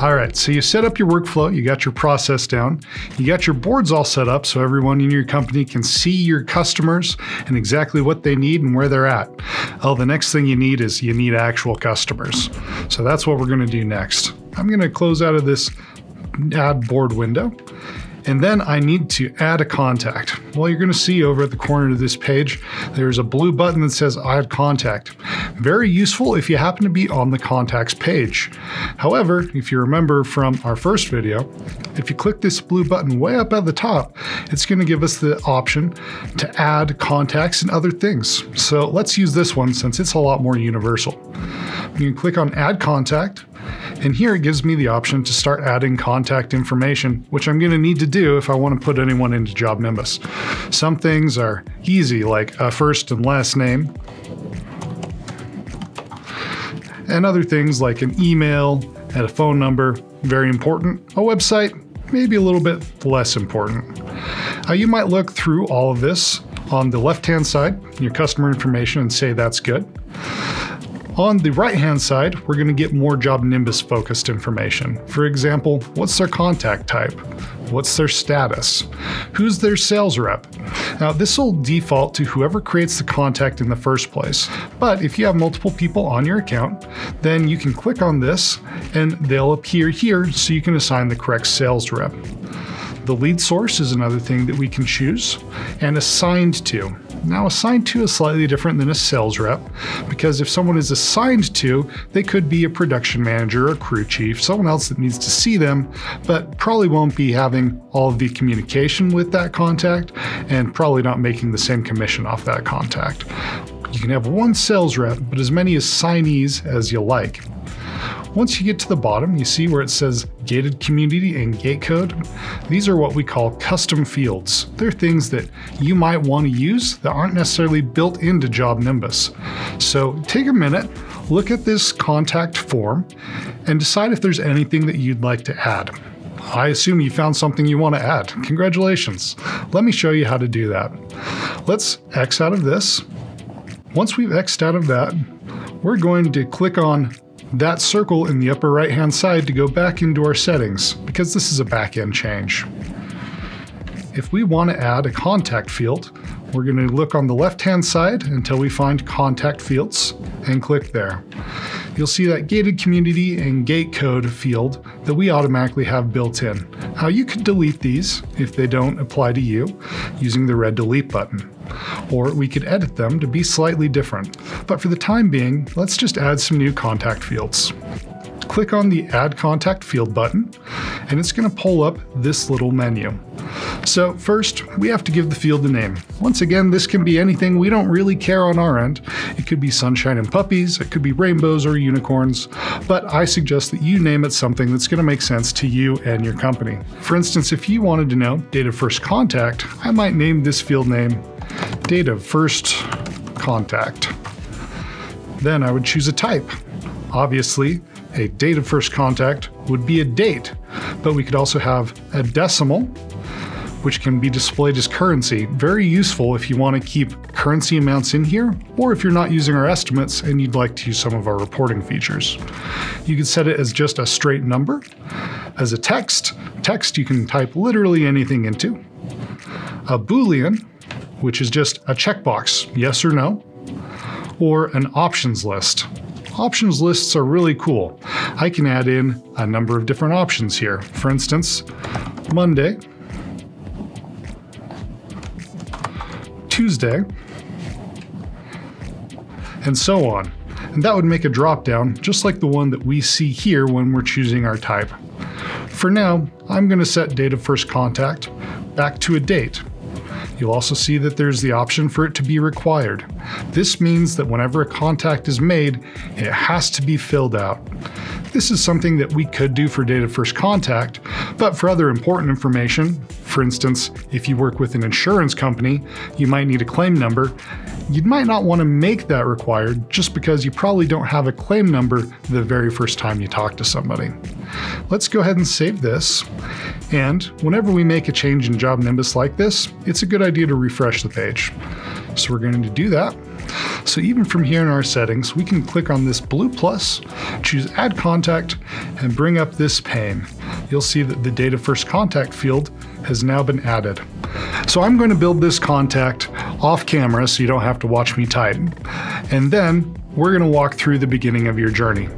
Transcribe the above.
All right, so you set up your workflow, you got your process down, you got your boards all set up so everyone in your company can see your customers and exactly what they need and where they're at. Oh, the next thing you need is you need actual customers. So that's what we're going to do next. I'm going to close out of this add board window and then I need to add a contact. Well, you're going to see over at the corner of this page, there's a blue button that says add contact. Very useful if you happen to be on the contacts page. However, if you remember from our first video, if you click this blue button way up at the top, it's going to give us the option to add contacts and other things. So let's use this one since it's a lot more universal. You can click on add contact and here it gives me the option to start adding contact information, which I'm going to need to do if I want to put anyone into JobNimbus. Some things are easy, like a first and last name, and other things like an email and a phone number, very important. A website, maybe a little bit less important. Uh, you might look through all of this on the left hand side, your customer information, and say that's good. On the right hand side, we're going to get more JobNimbus focused information. For example, what's their contact type? What's their status? Who's their sales rep? Now, this will default to whoever creates the contact in the first place. But if you have multiple people on your account, then you can click on this and they'll appear here so you can assign the correct sales rep. The lead source is another thing that we can choose, and assigned to. Now, assigned to is slightly different than a sales rep because if someone is assigned to, they could be a production manager, a crew chief, someone else that needs to see them, but probably won't be having all of the communication with that contact and probably not making the same commission off that contact. You can have one sales rep, but as many assignees as you like. Once you get to the bottom, you see where it says gated community and gate code. These are what we call custom fields. They're things that you might want to use that aren't necessarily built into JobNimbus. So take a minute, look at this contact form, and decide if there's anything that you'd like to add. I assume you found something you want to add. Congratulations. Let me show you how to do that. Let's X out of this. Once we've X'd out of that, we're going to click on that circle in the upper right hand side to go back into our settings because this is a backend change. If we want to add a contact field, we're going to look on the left hand side until we find contact fields and click there. You'll see that gated community and gate code field that we automatically have built in. How you could delete these if they don't apply to you using the red delete button or we could edit them to be slightly different. But for the time being, let's just add some new contact fields. Click on the Add Contact Field button, and it's going to pull up this little menu. So first, we have to give the field a name. Once again, this can be anything, we don't really care on our end. It could be sunshine and puppies, it could be rainbows or unicorns, but I suggest that you name it something that's gonna make sense to you and your company. For instance, if you wanted to know date of first contact, I might name this field name date of first contact. Then I would choose a type. Obviously, a date of first contact would be a date, but we could also have a decimal, which can be displayed as currency. Very useful if you want to keep currency amounts in here, or if you're not using our estimates and you'd like to use some of our reporting features. You can set it as just a straight number. As a text, text you can type literally anything into. A Boolean, which is just a checkbox, yes or no, or an options list. Options lists are really cool. I can add in a number of different options here. For instance, Monday, Tuesday, and so on. And that would make a drop down just like the one that we see here when we're choosing our type. For now, I'm going to set date of first contact back to a date. You'll also see that there's the option for it to be required. This means that whenever a contact is made, it has to be filled out. This is something that we could do for data first contact, but for other important information, for instance, if you work with an insurance company, you might need a claim number, you might not want to make that required just because you probably don't have a claim number the very first time you talk to somebody. Let's go ahead and save this. And whenever we make a change in JobNimbus like this, it's a good idea to refresh the page. So we're going to do that. So even from here in our settings, we can click on this blue plus, choose add contact, and bring up this pane. You'll see that the data first contact field has now been added. So I'm going to build this contact off camera so you don't have to watch me type. And then we're going to walk through the beginning of your journey.